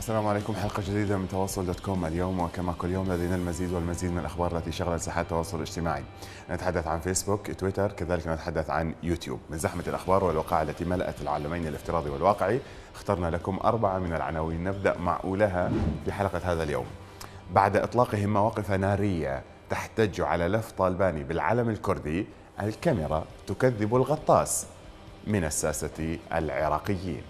السلام عليكم حلقة جديدة من تواصل دوت كوم اليوم. وكما كل يوم لدينا المزيد والمزيد من الأخبار التي شغلت ساحات التواصل الاجتماعي. نتحدث عن فيسبوك تويتر كذلك نتحدث عن يوتيوب. من زحمة الأخبار والوقائع التي ملأت العالمين الافتراضي والواقعي اخترنا لكم أربعة من العناوين. نبدأ مع أولها في حلقة هذا اليوم. بعد إطلاقهم مواقف نارية تحتج على لف طالباني بالعلم الكردي الكاميرا تكذب الغطاس من الساسة العراقيين.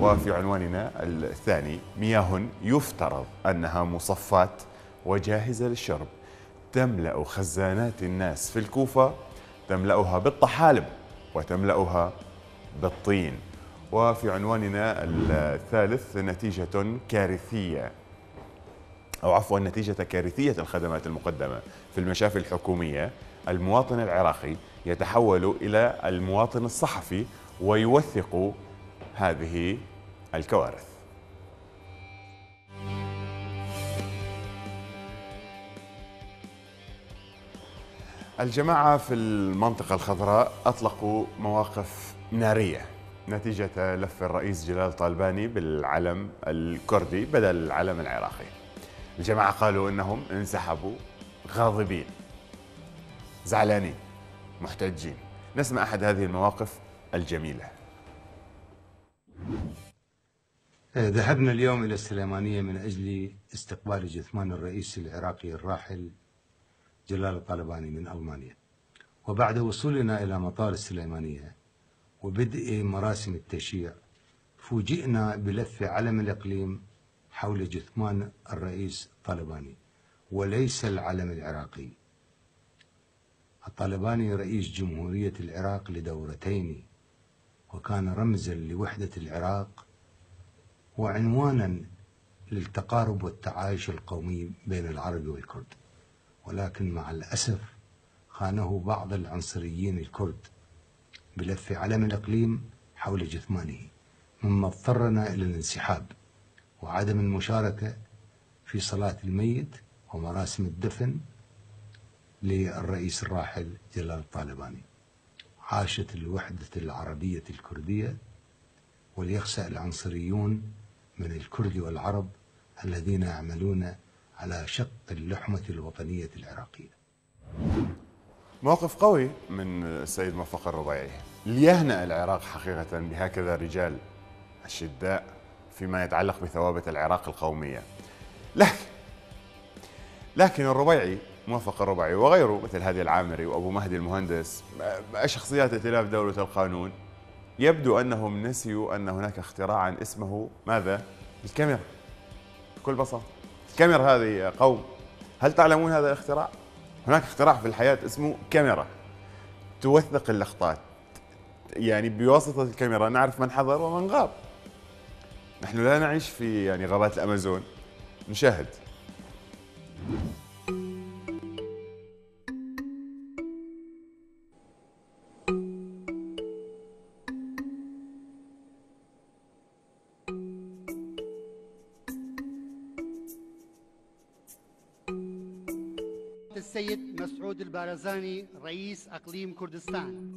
وفي عنواننا الثاني مياه يفترض أنها مصفاة وجاهزة للشرب. تملأ خزانات الناس في الكوفة تملأها بالطحالب وتملأها بالطين. وفي عنواننا الثالث نتيجة كارثية أو عفوا نتيجة كارثية الخدمات المقدمة. في المشافي الحكومية المواطن العراقي يتحول إلى المواطن الصحفي ويوثق هذه الكوارث. الجماعة في المنطقة الخضراء أطلقوا مواقف نارية نتيجة لف الرئيس جلال طالباني بالعلم الكردي بدل العلم العراقي. الجماعة قالوا أنهم انسحبوا غاضبين زعلانين محتجين. نسمع أحد هذه المواقف الجميلة. ذهبنا اليوم إلى السليمانية من أجل استقبال جثمان الرئيس العراقي الراحل جلال الطالباني من ألمانيا. وبعد وصولنا إلى مطار السليمانية وبدء مراسم التشييع فوجئنا بلف علم الإقليم حول جثمان الرئيس الطالباني وليس العلم العراقي. الطالباني رئيس جمهورية العراق لدورتين وكان رمزا لوحدة العراق وعنوانا للتقارب والتعايش القومي بين العرب والكرد. ولكن مع الأسف خانه بعض العنصريين الكرد بلف علم الإقليم حول جثمانه مما اضطرنا إلى الانسحاب وعدم المشاركة في صلاة الميت ومراسم الدفن للرئيس الراحل جلال الطالباني عاشت الوحدة العربية الكردية وليخسأ العنصريون من الكرد والعرب الذين يعملون على شق اللحمة الوطنية العراقية. موقف قوي من السيد موفق الربيعي. ليهنأ العراق حقيقة بهكذا رجال الشداء فيما يتعلق بثوابت العراق القومية. لكن لكن الربيعي موفق الربيعي وغيره مثل هادي العامري وأبو مهدي المهندس شخصيات ائتلاف دولة القانون يبدو أنهم نسيوا أن هناك اختراعا اسمه ماذا؟ الكاميرا. بكل بساطة. الكاميرا هذه قوم هل تعلمون هذا الاختراع؟ هناك اختراع في الحياة اسمه كاميرا. توثق اللقطات يعني بواسطة الكاميرا نعرف من حضر ومن غاب. نحن لا نعيش في يعني غابات الأمازون. نشاهد. السيد مسعود البارزاني رئيس أقليم كردستان.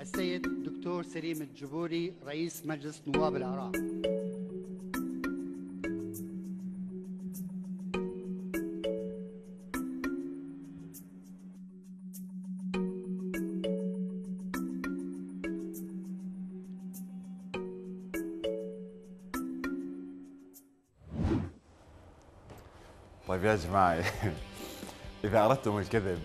السيد دكتور سليم الجبوري رئيس مجلس نواب العراق طيب يا جماعة إذا أردتم الكذب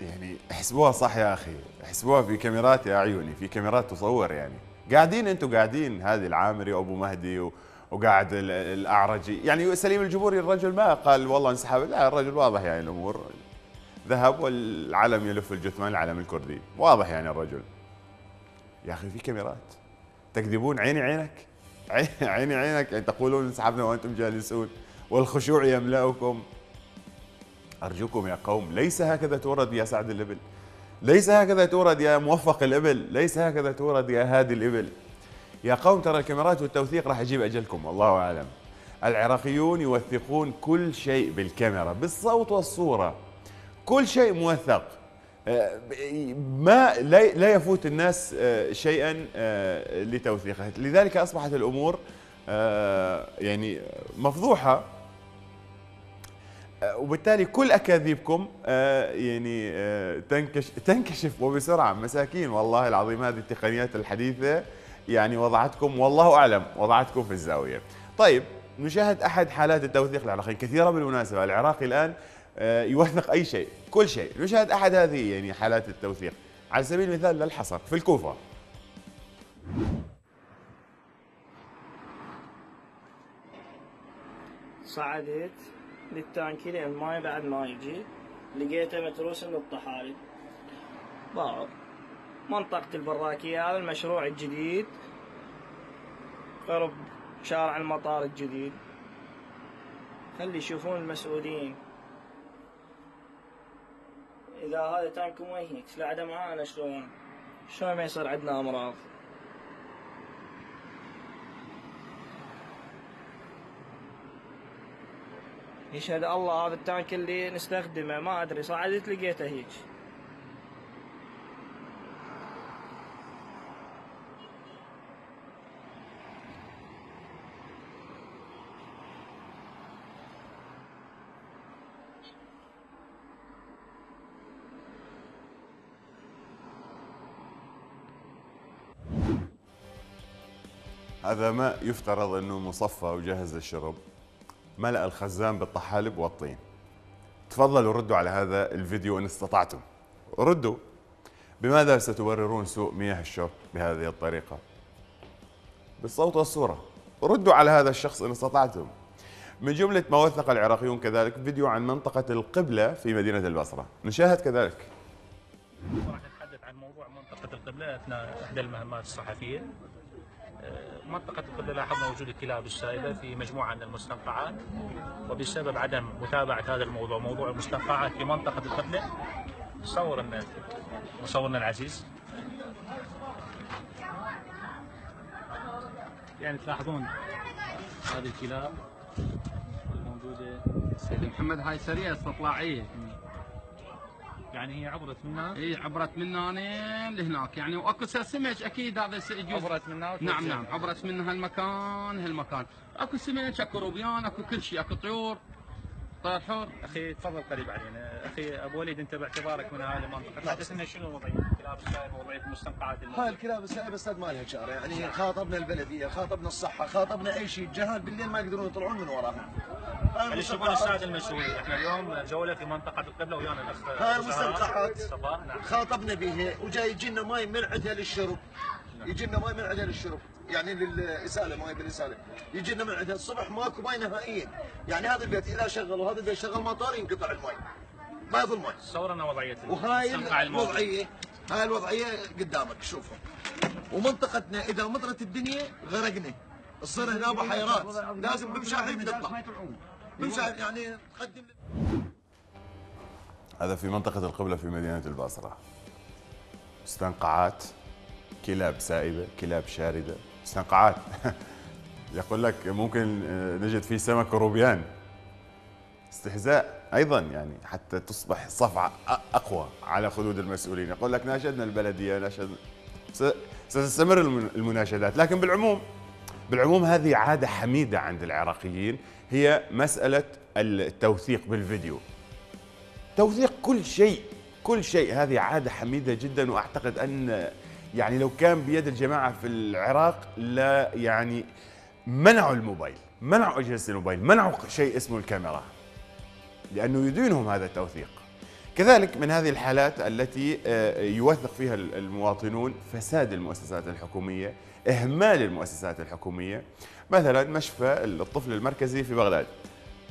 يعني احسبوها صح يا أخي احسبوها في كاميرات يا عيوني في كاميرات تصور يعني. قاعدين أنتم قاعدين هذه العامري وأبو مهدي و... وقاعد ال- الأعرجي يعني سليم الجبوري الرجل ما قال والله انسحب لا الرجل واضح يعني الأمور. ذهب والعلم يلف الجثمان العلم الكردي واضح يعني الرجل. يا أخي في كاميرات تكذبون عيني عينك؟ عيني عينك يعني تقولون انسحبنا وأنتم جالسون. والخشوع يملأكم. أرجوكم يا قوم ليس هكذا تورد يا سعد الإبل. ليس هكذا تورد يا موفق الإبل. ليس هكذا تورد يا هادي الإبل. يا قوم ترى الكاميرات والتوثيق راح يجيب أجلكم والله أعلم. العراقيون يوثقون كل شيء بالكاميرا بالصوت والصورة. كل شيء موثق. آه، ما لا يفوت الناس آه، شيئا آه، لتوثيقه. لذلك أصبحت الأمور يعني مفضوحة. وبالتالي كل أكاذيبكم يعني تنكشف تنكشف وبسرعة. مساكين والله العظيم هذه التقنيات الحديثة يعني وضعتكم والله أعلم وضعتكم في الزاوية. طيب نشاهد أحد حالات التوثيق العراقي كثيرة بالمناسبة. العراقي الآن آه، يوثق أي شيء كل شيء. نشاهد أحد هذه يعني حالات التوثيق. على سبيل المثال للحصر في الكوفة. صعدت للتانكي لأن الماي بعد ما يجي. لقيته متروس من الطحالب. باعوا منطقة البراكية هذا المشروع الجديد. قرب شارع المطار الجديد. خلي يشوفون المسؤولين. إذا هذا تانكم ويهيك سلعده معانا شلون؟ شلون ما يصير عندنا أمراض؟ يشهد الله هذا التانك اللي نستخدمه. ما أدري صعدت لقيته هيك. هذا ماء يفترض إنه مصفى وجاهز للشرب ملأ الخزان بالطحالب والطين. تفضلوا ردوا على هذا الفيديو إن استطعتم. ردوا. بماذا ستبررون سوء مياه الشرب بهذه الطريقة؟ بالصوت والصورة. ردوا على هذا الشخص إن استطعتم. من جملة ما وثق العراقيون كذلك فيديو عن منطقة القبلة في مدينة البصرة. نشاهد كذلك. راح نتحدث عن موضوع منطقة القبلة أثناء إحدى المهمات الصحفية. منطقة القبلة لاحظنا وجود الكلاب السائبة في مجموعة من المستنقعات وبسبب عدم متابعة هذا الموضوع موضوع المستنقعات في منطقة القبلة صور مصورنا العزيز. يعني تلاحظون هذه الكلاب الموجودة سيد محمد هاي سريعة استطلاعية. يعني هي عبرت من هنا؟ اي عبرت من هنا لهناك. يعني وأكو سمك أكيد هذا يجوز. عبرت من هنا نعم نعم. عبرت من هالمكان هالمكان. أكو سمك أكو روبيان أكو كل شيء. أكو طيور. طير حر أخي تفضل قريب علينا. أخي أبو وليد أنت باعتبارك من هذه المنطقة. تحدثنا شنو وضعية الكلاب السائبه وضعية المستنقعات هاي الكلاب السائبه أستاذ ما لها شارع يعني خاطبنا البلدية خاطبنا الصحة خاطبنا أي شيء. الجهال بالليل ما يقدرون يطلعون من وراها. يشوفون الساده المسؤولين إحنا اليوم جولة في منطقة القبله ويانا الاخ هاي المستنقعات نعم. خاطبنا بها وجاي يجينا ماي من عندها للشرب يجي لنا ماي من عندها للشرب يعني للاساله ماي بالاساله يجي لنا من عندها الصبح ماكو ماي نهائيا. يعني هذا البيت إذا شغل وهذا البيت شغل ماطور ينقطع الماي. ما يظل ماي. صورنا وضعيه وهاي الوضعية هاي الوضعية قدامك شوفها. ومنطقتنا إذا مطرت الدنيا غرقنا. تصير هنا بحيرات. لازم بمشاحن تطلع. يعني تقدم هذا في منطقة القبلة في مدينة البصرة. مستنقعات كلاب سائبة كلاب شاردة. مستنقعات يقول لك ممكن آه، نجد فيه سمك روبيان استهزاء أيضا يعني حتى تصبح صفعه أقوى على خدود المسؤولين. يقول لك ناشدنا البلدية ناشدنا ستستمر المناشدات. لكن بالعموم بالعموم هذه عادة حميدة عند العراقيين. هي مسألة التوثيق بالفيديو. توثيق كل شيء كل شيء. هذه عادة حميدة جدا وأعتقد أن يعني لو كان بيد الجماعة في العراق لا يعني منعوا الموبايل منعوا أجهزة الموبايل منعوا شيء اسمه الكاميرا لأنه يدينهم هذا التوثيق. كذلك من هذه الحالات التي آه، يوثق فيها المواطنون فساد المؤسسات الحكومية إهمال المؤسسات الحكومية. مثلا مشفى الطفل المركزي في بغداد.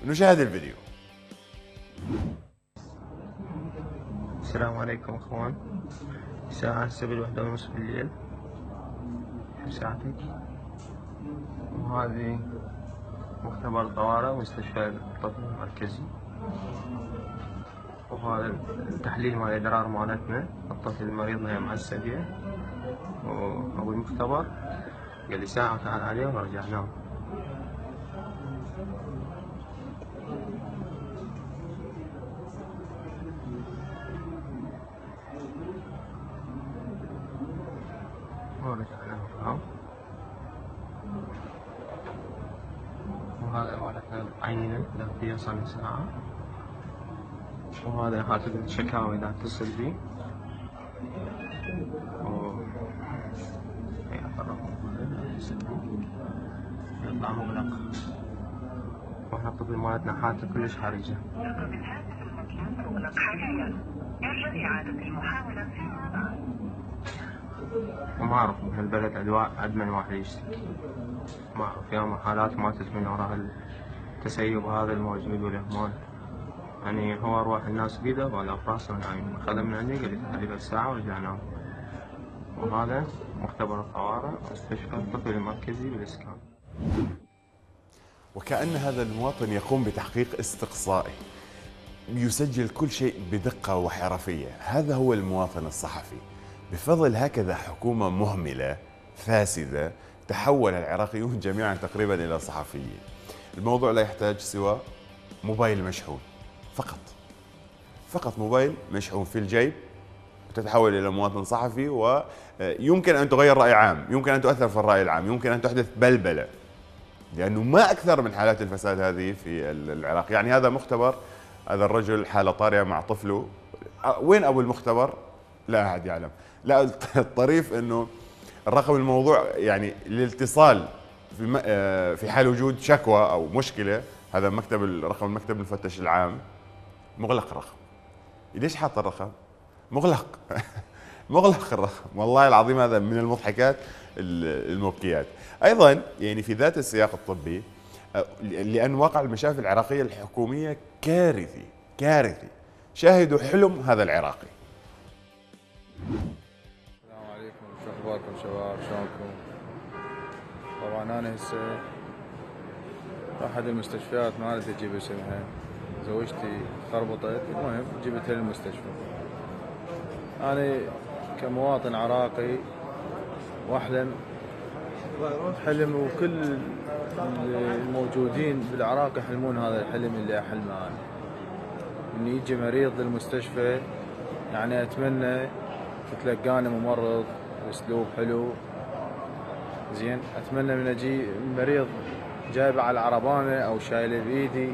نشاهد الفيديو. السلام عليكم أخوان. الساعة هسه بالوحدة ونص بالليل. ساعتك؟ وهذه مختبر طوارئ مستشفى الطفل المركزي. وهذا التحليل مال الإدرار مالتنا الطفل المريض هي معسكرة وأبو المختبر قال لي ساعة تعال عليه ونرجع نام ورجعنا معه وهذا مالتنا عينة فيها صار ساعة وهذا هاتف الشكاوي إذا اتصل بي و الطفل مالتنا حالته كلش حرجة. وما أعرف بهالبلد أدواء أدمن واحد يشتكي. ما أعرف ياما حالات ماتت من وراء التسيب هذا الموجود والإهمال يعني هو أرواح الناس بيده ولا براسه نايم أخذها من عندي قال لي بس ساعة ورجع نام وهذا مختبر الطوارئ مستشفى الطفل المركزي بالإسكان. وكأن هذا المواطن يقوم بتحقيق استقصائي يسجل كل شيء بدقة وحرفية. هذا هو المواطن الصحفي. بفضل هكذا حكومة مهملة فاسدة تحول العراقيون جميعا تقريبا إلى صحفيين. الموضوع لا يحتاج سوى موبايل مشحون. فقط فقط موبايل مشحون في الجيب تتحول إلى مواطن صحفي ويمكن أن تغير رأي عام، يمكن أن تؤثر في الرأي العام، يمكن أن تحدث بلبلة. لأنه ما أكثر من حالات الفساد هذه في العراق، يعني هذا مختبر هذا الرجل حالة طارئة مع طفله وين أبو المختبر؟ لا أحد يعلم. لا الطريف إنه الرقم الموضوع يعني الاتصال في آه، في حال وجود شكوى أو مشكلة هذا مكتب الرقم المكتب المفتش العام مغلق الرقم. ليش حاط الرقم؟ مغلق. مغلق الرقم. والله العظيم هذا من المضحكات ال- المبكيات. أيضا يعني في ذات السياق الطبي آه، لأن واقع المشافي العراقية الحكومية كارثي كارثي. شاهدوا حلم هذا العراقي. السلام عليكم. شو أخباركم شباب؟ شلونكم؟ طبعا أنا هسه احد المستشفيات ما اريد أجيب اسمها. زوجتي خربطت. المهم جبتها للمستشفى أنا كمواطن عراقي واحلم حلم وكل الموجودين بالعراق يحلمون هذا الحلم اللي أحلمه أنا. ان يجي مريض للمستشفى يعني أتمنى تلقاني ممرض باسلوب حلو. زين أتمنى من أجي مريض جايبه على العربانة أو شايله بإيدي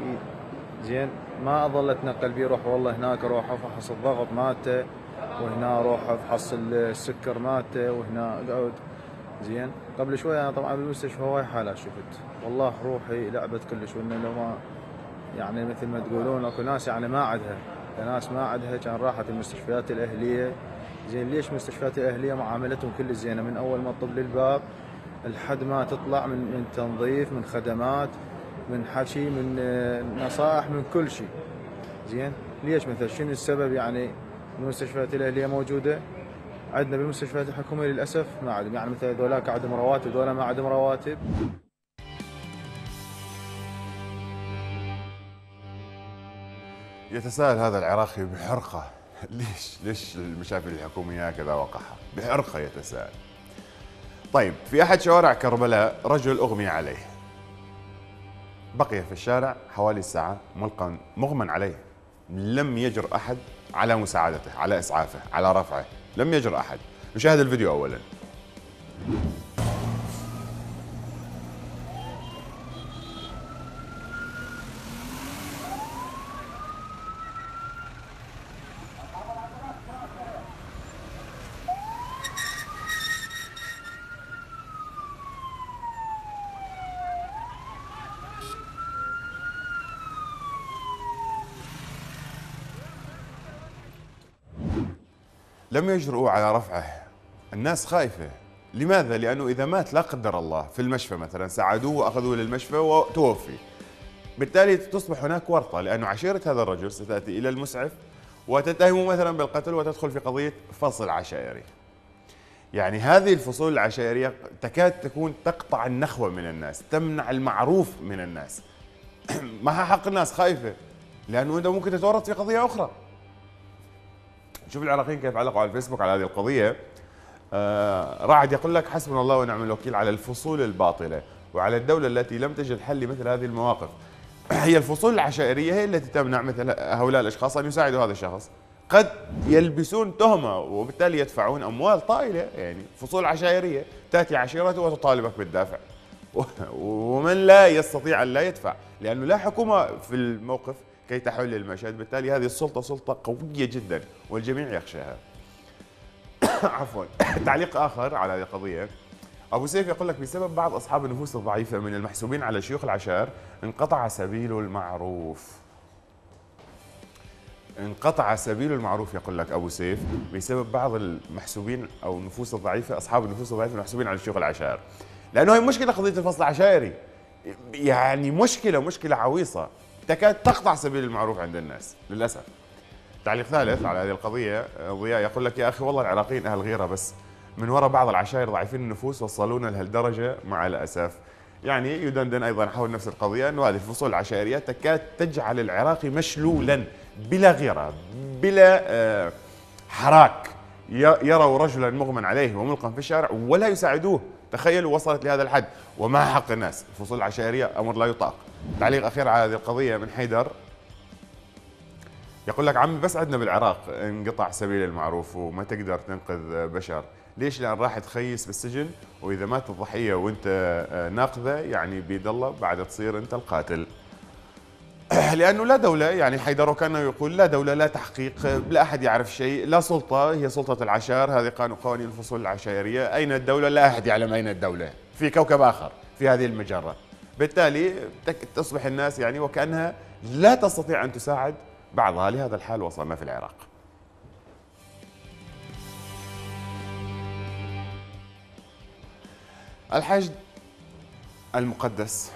زين ما اظل اتنقل بيه روح والله هناك أروح أفحص الضغط مالته وهنا أروح أفحص السكر مالته وهنا أقعد. زين قبل شوي أنا طبعا بالمستشفى هواي حالات شفت. والله روحي لعبت كلش وإنه لو ما يعني مثل ما تقولون أكو ناس يعني ما عندها ناس ما عندها كان راحت المستشفيات الأهلية. زين ليش مستشفيات الأهلية معاملتهم كل زينة؟ من أول ما تطب للباب لحد ما تطلع من من تنظيف من خدمات. من حكي من آه، نصائح من كل شيء. زين؟ ليش مثلا؟ شنو السبب يعني المستشفيات الأهلية موجودة؟ عندنا بالمستشفيات الحكومية للأسف ما عندهم يعني مثلا ذولاك عندهم رواتب ذولا ما عندهم رواتب. يتساءل هذا العراقي بحرقة. ليش؟ ليش المشافي الحكومية هكذا وقعها بحرقة يتساءل. طيب في أحد شوارع كربلاء رجل أغمي عليه. بقي في الشارع حوالي ساعة ملقا مغمى عليه. لم يجر أحد على مساعدته على إسعافه على رفعه. لم يجر أحد. نشاهد الفيديو أولا. لم يجرؤوا على رفعه. الناس خايفة. لماذا؟ لأنه إذا مات لا قدر الله. في المشفى مثلا ساعدوه وأخذوه للمشفى وتوفي. بالتالي تصبح هناك ورطة لأنه عشيرة هذا الرجل ستأتي إلى المسعف وتتهمه مثلا بالقتل وتدخل في قضية فصل عشائري يعني هذه الفصول العشائرية تكاد تكون تقطع النخوة من الناس تمنع المعروف من الناس. ما حق الناس خايفة. لأنه أنت ممكن تتورط في قضية أخرى. شوف العراقيين كيف علقوا على الفيسبوك على هذه القضية. آه راعد يقول لك حسبنا الله ونعم الوكيل على الفصول الباطلة وعلى الدولة التي لم تجد حل لمثل هذه المواقف. هي الفصول العشائرية هي التي تمنع مثل هؤلاء الأشخاص أن يساعدوا هذا الشخص. قد يلبسون تهمة وبالتالي يدفعون أموال طائلة يعني فصول عشائرية تأتي عشيرته وتطالبك بالدافع ومن لا يستطيع أن لا يدفع لأنه لا حكومة في الموقف كي تحل المشهد. بالتالي هذه السلطة سلطة قوية جدا والجميع يخشاها. عفوا. تعليق آخر على هذه القضية. أبو سيف يقول لك بسبب بعض أصحاب النفوس الضعيفة من المحسوبين على شيوخ العشائر انقطع سبيل المعروف. انقطع سبيل المعروف يقول لك أبو سيف بسبب بعض المحسوبين أو النفوس الضعيفة أصحاب النفوس الضعيفة المحسوبين على شيوخ العشائر لأنه هي مشكلة قضية الفصل العشائري. يعني مشكلة مشكلة عويصة. تكاد تقطع سبيل المعروف عند الناس للأسف. تعليق ثالث على هذه القضية ضياء يقول لك يا أخي والله العراقيين أهل غيرة بس من وراء بعض العشائر ضعيفين النفوس وصلونا لهالدرجة مع الأسف. يعني يدندن أيضا حول نفس القضية انه هذه الفصول العشائرية تكاد تجعل العراقي مشلولا بلا غيرة بلا آه، حراك. يروا رجلا مغمى عليه وملقا في الشارع ولا يساعدوه. تخيلوا وصلت لهذا الحد. ومع حق الناس. الفصول العشائريه أمر لا يطاق. تعليق أخير على هذه القضية من حيدر. يقول لك عمي بس عندنا بالعراق انقطع سبيل المعروف وما تقدر تنقذ بشر. ليش؟ لأن راح تخيس بالسجن وإذا مات الضحية وأنت آه، ناقذة يعني بيد الله بعد تصير أنت القاتل. لأنه لا دولة يعني حيدر كان يقول لا دولة لا تحقيق لا أحد يعرف شيء لا سلطة هي سلطة العشائر هذه قانون قوانين الفصول العشائرية. أين الدولة؟ لا أحد يعلم أين الدولة. في كوكب آخر في هذه المجرة. بالتالي تصبح الناس يعني وكأنها لا تستطيع أن تساعد بعضها. لهذا الحال وصلنا في العراق. الحشد المقدس.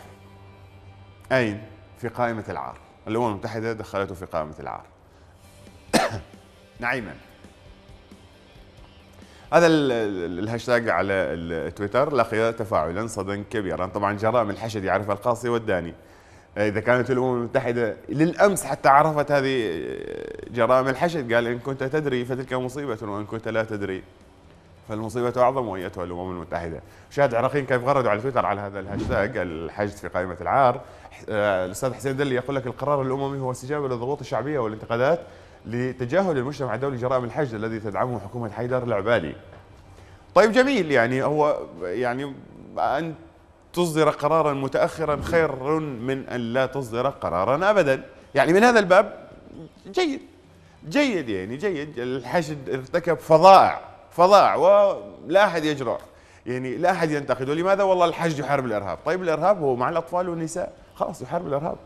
أين؟ في قائمة العار. الأمم المتحدة دخلته في قائمة العار. نعيما. هذا ال- ال- الهاشتاج على التويتر. لقي تفاعلا صدا كبيرا. طبعا جرائم الحشد يعرفها القاصي والداني. إذا كانت الأمم المتحدة للأمس حتى عرفت هذه جرائم الحشد قال إن كنت تدري فتلك مصيبة وإن كنت لا تدري. فالمصيبة أعظم وأيتها الأمم المتحدة. شاهد عراقيين كيف غردوا على تويتر على هذا الهاشتاج الحشد في قائمة العار. آه، الأستاذ حسين دلي يقول لك القرار الأممي هو استجابة للضغوط الشعبية والانتقادات لتجاهل المجتمع الدولي جرائم الحشد الذي تدعمه حكومة حيدر العبالي طيب جميل يعني هو يعني أن تصدر قرارا متأخرا خير من أن لا تصدر قرارا أبدا. يعني من هذا الباب جيد جيد يعني جيد. الحشد ارتكب فظائع. فظائع ولا أحد يجرؤ. يعني لا أحد ينتقده لماذا والله الحشد يحارب الإرهاب. طيب الإرهاب هو مع الأطفال والنساء. خلاص يحارب الإرهاب.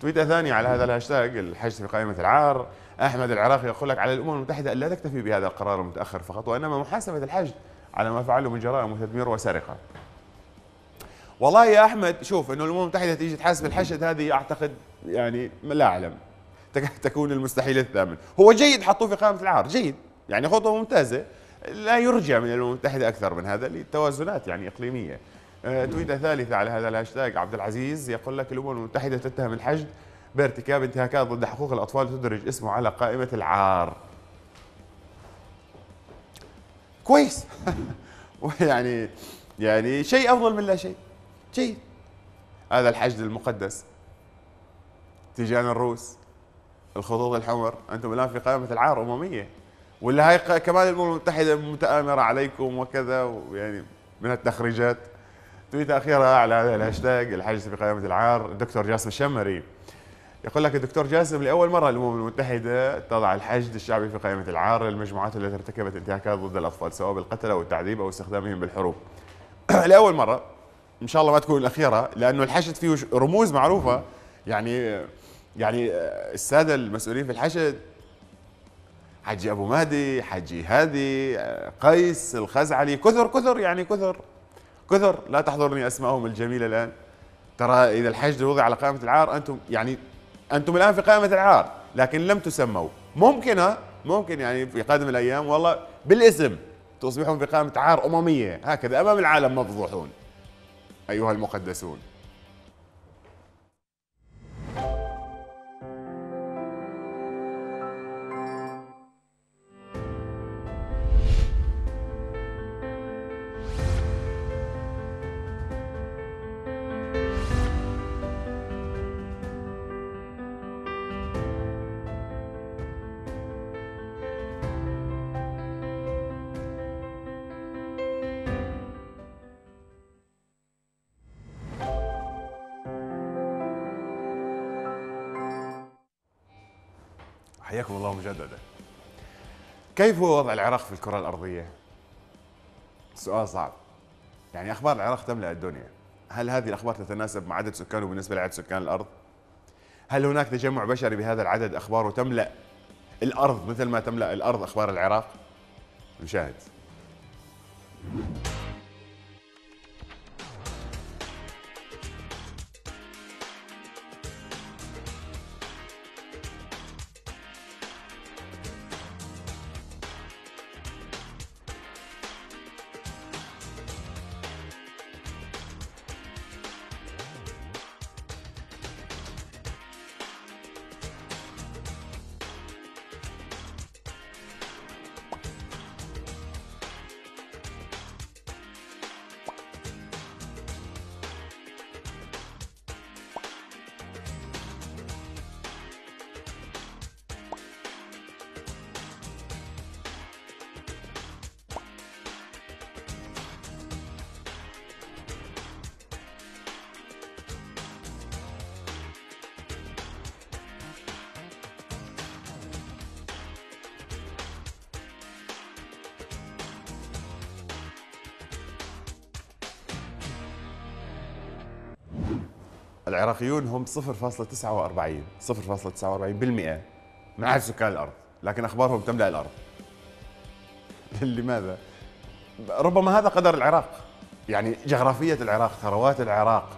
تويتة ثانية على هذا الهاشتاج الحشد في قائمة العار. أحمد العراقي يقول لك على الأمم المتحدة أن لا تكتفي بهذا القرار المتأخر فقط وإنما محاسبة الحشد على ما فعله من جرائم وتدمير وسرقة. والله يا أحمد شوف إنه الأمم المتحدة تيجي تحاسب الحشد هذه أعتقد يعني لا أعلم. تك- تكون المستحيل الثامن. هو جيد حطوه في قائمة العار. جيد. يعني خطوة ممتازة. لا يرجى من الامم المتحدة أكثر من هذا للتوازنات يعني إقليمية. آه، تويتة ثالثة على هذا الهاشتاج عبد العزيز يقول لك الأمم المتحدة تتهم الحشد بارتكاب انتهاكات ضد حقوق الأطفال وتدرج اسمه على قائمة العار. كويس. ويعني يعني شيء أفضل من لا شيء. جيد هذا الحشد المقدس. تيجان الرؤوس. الخطوط الحمر. أنتم الآن في قائمة العار أممية. ولا هاي كمان الامم المتحدة متآمرة عليكم وكذا ويعني من التخريجات. تويته اخيره على هذا الهاشتاج الحشد في قائمة العار الدكتور جاسم الشمري. يقول لك الدكتور جاسم لأول مرة الأمم المتحدة تضع الحشد الشعبي في قائمة العار للمجموعات التي ارتكبت انتهاكات ضد الأطفال سواء بالقتل أو التعذيب أو استخدامهم بالحروب. لأول مرة إن شاء الله ما تكون الأخيرة لأنه الحشد فيه رموز معروفة. يعني يعني السادة المسؤولين في الحشد حجي أبو مهدي حجي هادي قيس الخزعلي كثر كثر يعني كثر كثر. لا تحضرني اسمائهم الجميلة الآن. ترى إذا الحشد وضع على قائمة العار أنتم يعني أنتم الآن في قائمة العار لكن لم تسموا. ممكن ها؟ ممكن يعني في قادم الأيام والله بالاسم تصبحون في قائمة عار أممية. هكذا أمام العالم مفضوحون. أيها المقدسون. حياكم الله مجددا كيف هو وضع العراق في الكرة الأرضية؟ سؤال صعب يعني أخبار العراق تملأ الدنيا هل هذه الأخبار تتناسب مع عدد سكانه بالنسبة لعدد سكان الأرض؟ هل هناك تجمع بشري بهذا العدد أخباره تملأ الأرض مثل ما تملأ الأرض أخبار العراق؟ نشاهد العراقيون هم 0.49 0.49% من عدد سكان الأرض لكن أخبارهم تملأ الأرض. لماذا؟ ربما هذا قدر العراق. يعني جغرافية العراق ثروات العراق.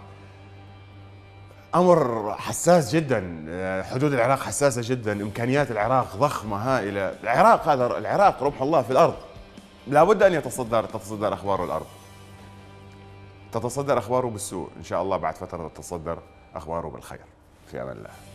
أمر حساس جدا حدود العراق حساسة جدا إمكانيات العراق ضخمة هائلة. العراق هذا العراق رمح الله في الأرض. لابد أن يتصدر تتصدر اخباره الأرض. تتصدر أخباره بالسوء. إن شاء الله بعد فترة تتصدر أخباره بالخير. في أمان الله.